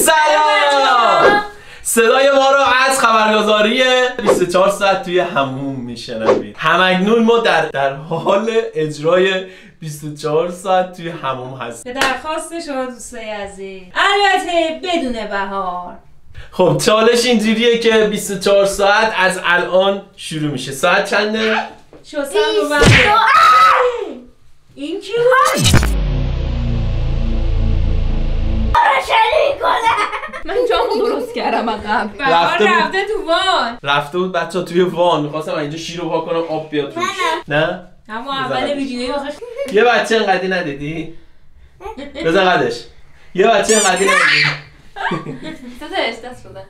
سلام. صدای ما رو از خبرگزاری 24 ساعت توی هموم میشنوید. همکنون ما در در حال اجرای 24 ساعت توی هموم هستیم. به درخواست شما دوستای عزیز. البته بدون بهار. خب چالش اینجوریه که 24 ساعت از الان شروع میشه. ساعت چنده؟ شستن رو بنده. این کی بود؟ من جامو درست کردم قبل رفته بود. رفته تو وان. رفته بود بچه توی وان. می‌خواستم اینجا شیر رو کنم آب بیاد توش. نه؟ همون اول. ویدیوی یه بچه انقدی ندیدی؟ بزن قدش. یه بچه انقدی ندیدی؟ داداش دست بده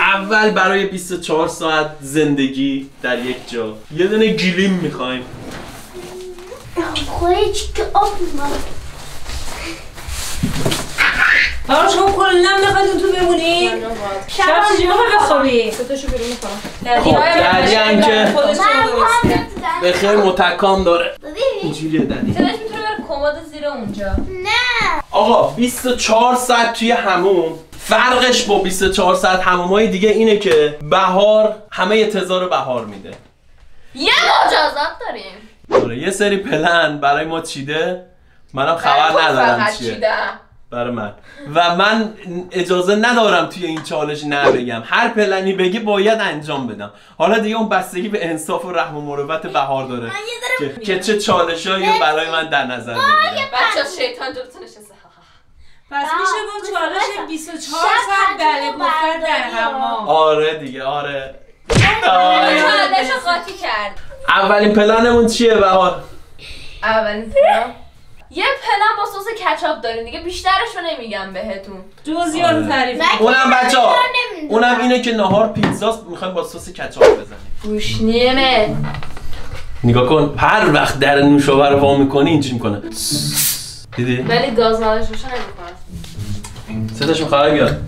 اول برای 24 ساعت زندگی در یک جا. یه دونه گلیم می‌خوایم. خودش که آب بهار شما کلا می‌خواید تو بمونی؟ شب می‌خوای بخوابی؟ ستاشو بیرون می‌کنم. دردی هم که. به خیر متکام داره. اینجوریه دردی صداش می‌تونه بره کمد زیر اونجا. نه. آقا 24 ساعت توی هموم. فرقش با 24 ساعت همومای دیگه اینه که بهار همه تزار بهار میده. یه مجازات داریم. آره یه سری پلن برای ما چیده. منم خبر ندارم چیه. برای من. و من اجازه ندارم توی این چالش نه بگم هر پلنی بگی باید انجام بدم. حالا دیگه اون بستگی به انصاف و رحم و مروت بهار داره. که, که چه چالشایی رو برای من در نظر بگیره بچه شیطان جلوتون نشسته. پس میشه گفت چالش 24 ساعت بله گفتن در حمام. آره دیگه آره. آره. چالش رو قاطی کرد. اولین پلنمون چیه بهار؟ اولین پلان یه پلان با صوص کچاپ داریم دیگه بیشترش رو نمیگم بهتون. جزئیات آره. تعریف. اونم نمی‌دونم. اونم اینه که نهار پیتزاست می‌خوایم با سس کچاپ بزنیم. گوشنیمه نگاه کن هر وقت در نوشابه رو وا می‌کنی اینجوری می‌کنه. دیدی؟ ولی گاز نداشته باشه نمی‌کنم صداش خواهی بیاد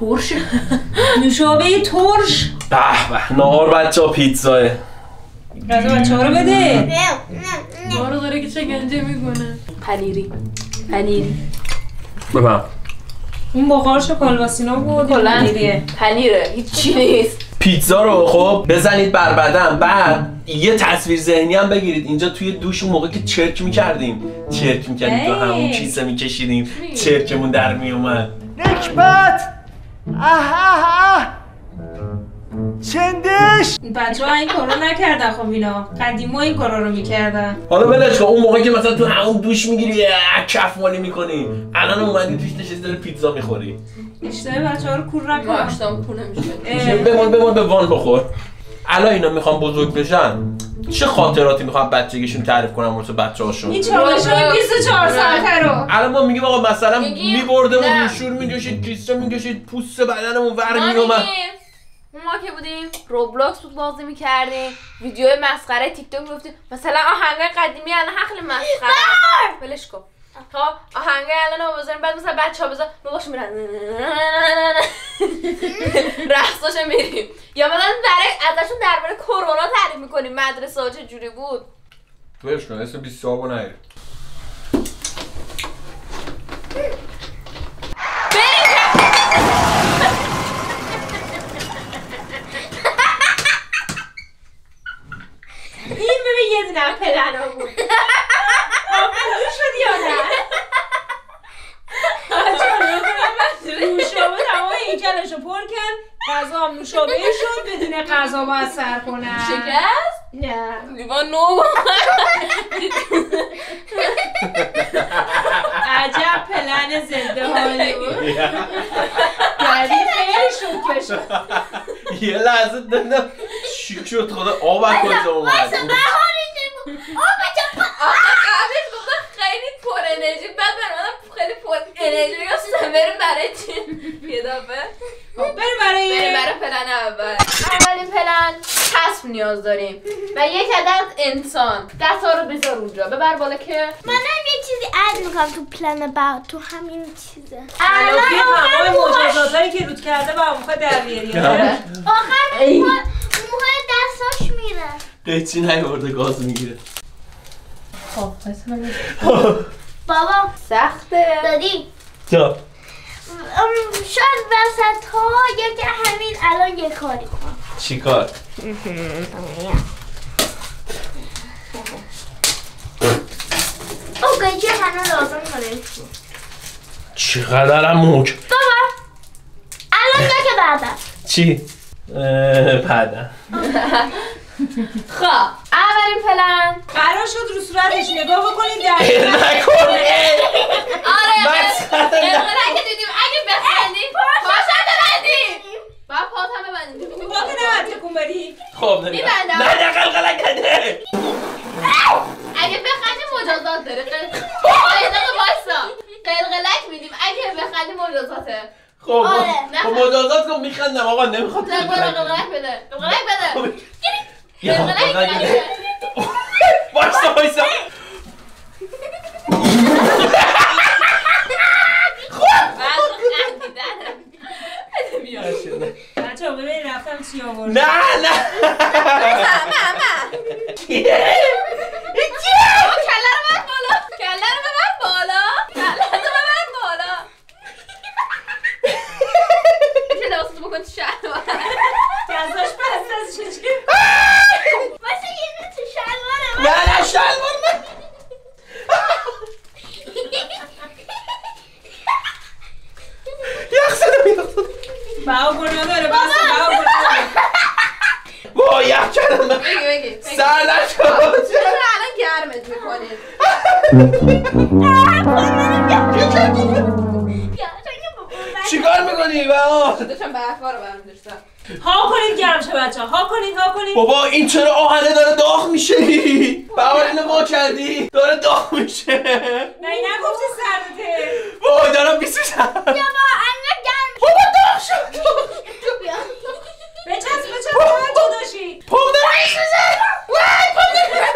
ترش. نوشابه ترش. به به نهار بچه ها پیتزاه غذا بچه ها رو بده. نه، نه، نه. ما رو داره که چگنجه می‌کنه پنیری پنیری بفهم اون بخارش کالباسینا بود پنیریه. پنیره هیچی نیست پیتزا رو خب بزنید بر بدن بعد یه تصویر ذهنی هم بگیرید اینجا توی دوش اون موقع که چرک می‌کردیم چرک می‌کردیم تو. همون کیسه میکشیدیم چرکمون در میومد نکبت اه اه اه چندش؟ بچه ها این کارو نکردن خب اینا. قدیما این کارا رو می‌کردن. حالا ولش کن اون موقع که مثلا تو همون دوش می‌گیری کف مالی می‌کنی. الان اومدی توش نشستی داری پیتزا می‌خوری. اشتباه بچه ها رو کور نکن. گاشتم پول نمیشه. اه. بمون بمون به وان بخور. الان اینا می‌خوان بزرگ بشن. چه خاطراتی می‌خوان بچگیشون تعریف کنن واسه بچه هاشون این چالش های 24 ساعته رو. الان ما میگیم آقا مثلا میگیم میبردمون نه. روشور میگشید کیسه میگشید پوست بدنمون ور میومد ما که بودیم روبلاکس بود بازی می‌کردیم ویدیو مسخره تیک توک می‌گفتیم. مثلا آهنگای قدیمی الان خیلی مسخره. ولش کن. خب آهنگای الان رو بذاریم بعد مثلا بچه ها بذار ما باشیم میرن. رقصاشو میریم. یا مثلا برای ازشون درباره کرونا تعریف می‌کنیم. مدرسه ها چه جوری بود؟ توش کن اسم 20 صاحبو نهیر این ها بود آفرین. شد یا نه نوشابه تمام هیکلش رو پر کن غذا هم نوشابه شد. بدون غذا باید سر کنن. شکست؟ نه. لیوان نو. عجب پلن زنده حالی بود. یعنی خیلی شوکه شد. یه لحظه دیدم چی شد. خدا آب از کجا اومد؟ بچه قبلش گفتم خیلی پر انرژی. بعد برام خیلی پر انرژی گفتم بریم برای چی؟ یه دفعه. خب بریم برای بریم برای پلن اول. اولین پلن کسب نیاز داریم. و یک عدد انسان. دستا رو بذار اونجا. ببر بالا که منم یه چیزی اد می‌کنم تو پلن بعد تو همین چیزه. الان تمام آخر مجازاتایی که رود کرده با اون در بیاری. آره. آخر ای. موقع موقع دستاش میره قیچی نیورده گاز می‌گیره خب بابا سخته دادی ام، شاید وسط ها یا که همین الان یه کاری کنم چیکار اوکی چه هنو لازم داره چقدرم موک بابا الان یا که بعدا چی اه، بعدا خب اولین پلن. قرار شد رو صورتش نگاه بکنید در نکن آره. قلقلک که دیدیم اگه بخندی پاشم ببندی باید پات هم ببندی با که نباید تکون بدی خب. نه نه قلقلک نده اگه بخندی مجازات داره. قل- آیه دقیقه قلقلک میدیم. اگه بخندی مجازاته. خب آره. خب مجازات کن میخندم. آقا نمی‌خواد قلقلک بده. قلقلک بده. یا باشتا باشتا خوب بچه ها ببین رفتم چی آوردم نه نه چیکار می‌کنی بابا داشتم برفا رو برمی داشتم ها کنید گرم شه بچه ها کنید ها کنید بابا این چرا آهنه داره داغ میشه؟ بابا اینو ما کردی. داره داغ میشه. نه نگفتی سردته وای دارم بیسوشم بابا انقدر گرم بابا داغ شد بچسب بچسب ها جداشی پام داره میسوزه وای پام داره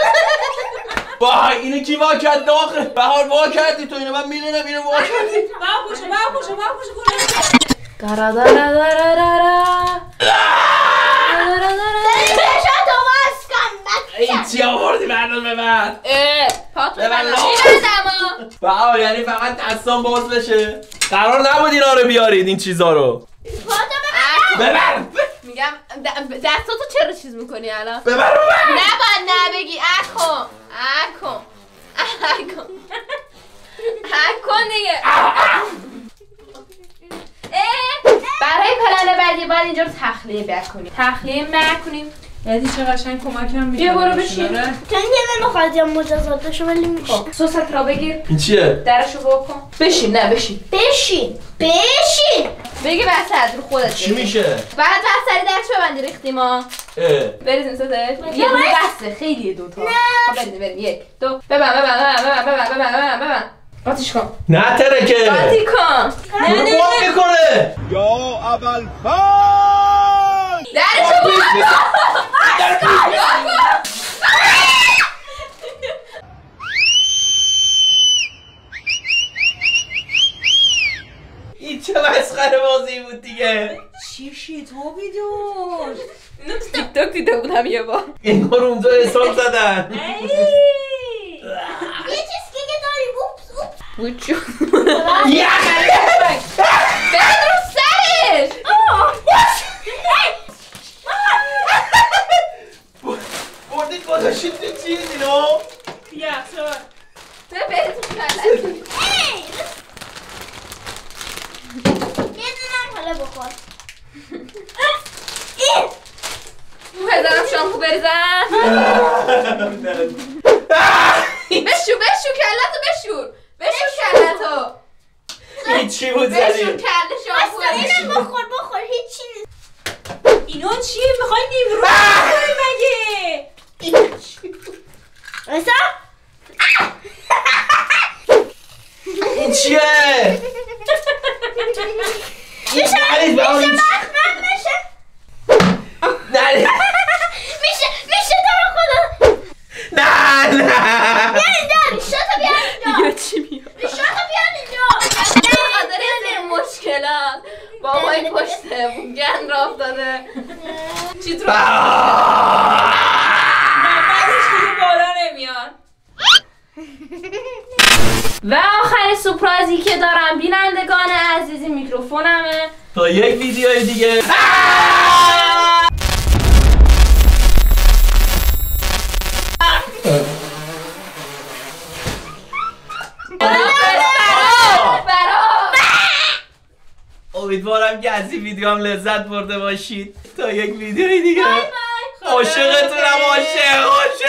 وای اینو کی وا کرد داغه بهار وا کردی تو اینو. من می‌دونم اینو وا کردی بها پوشه بها پوشه بها پوشه گناه چشاتو باز کن این چی آوردی. ببندم بهار یعنی فقط دستان باز بشه قرار نبود اینا رو بیارید این چیزا رو ببر میگم دستاتو چرا چیز می‌کنی الان ببر ببر نباید نه بگی اکن اکن اکن اکن دیگه اه، برای پلن بعدی باید اینجا رو تخلیه بکنیم. تخلیه بکنیم یعنی چه قشنگ کمکم می‌کنه بیا برو بشین. آره. چون یه نمی‌خواد یا مجازات بشه ولی میشه. خب سوست را بگیر. این چیه؟ درشو بکن بشین نه بشین. بشین بشین. بگی وسط رو خودت چی میشه؟ بعد وسط سری درش ببندی ریختیم ما بریزیم سازش یه بسته خیلی دو تا. خب بریم بریم. یک دو. ببن ببن ببن ببن ببن ببند آتیش کن. نه ترکه. آتی کن. نه نه نه. می‌کنه. یا اول فان درشو باز؟ کن زدم یه بار. اینها رو اونجا حساب زدن. یه چیز که داری. اوپس اوپس. بوچو. بدرو سرش. بردی گذاشید تو چیز اینو؟ یخشار نه بهتون کلکی بدونم حالا بخور. این هزارم شامپو بریزن. بشو بشو کلتو بشور. بشو کلتو هیچی بود زدیم بشو کلتو شامپو. اینم بخور بخور هیچی اینا چیه می‌خوای نیمرو بخوری مگه؟ رسا این چیه؟ این چیه بابای پشت بوگن را افتاده چی تو بعدش دیگه بالا نمیاد. و آخرین سپرایزی که دارم بینندگان عزیزی میکروفونمه. تا یک ویدیو دیگه. امیدوارم که از این ویدیو هم لذت برده باشید. تا یک ویدیو دیگه. عاشقتونم عاشق عاشق.